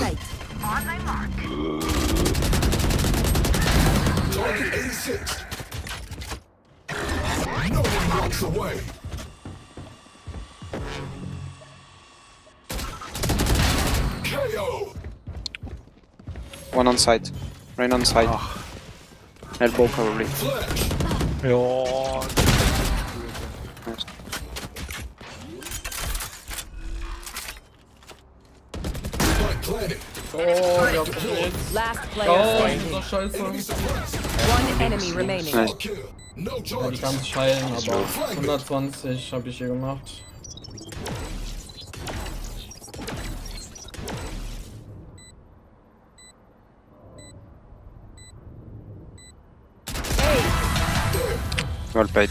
Sight. Target 86. No one walks away. KO. One on site. Rain on site. Ah. Elbow probably. Flash. Ja. Oh, jag har precis. Last player Ja, standing. Oh, das scheiße. Enemy suppressed. One enemy remaining. Nice. Kill. No Ich charges. kann scheilen, aber 120 habe ich hier gemacht. Well played.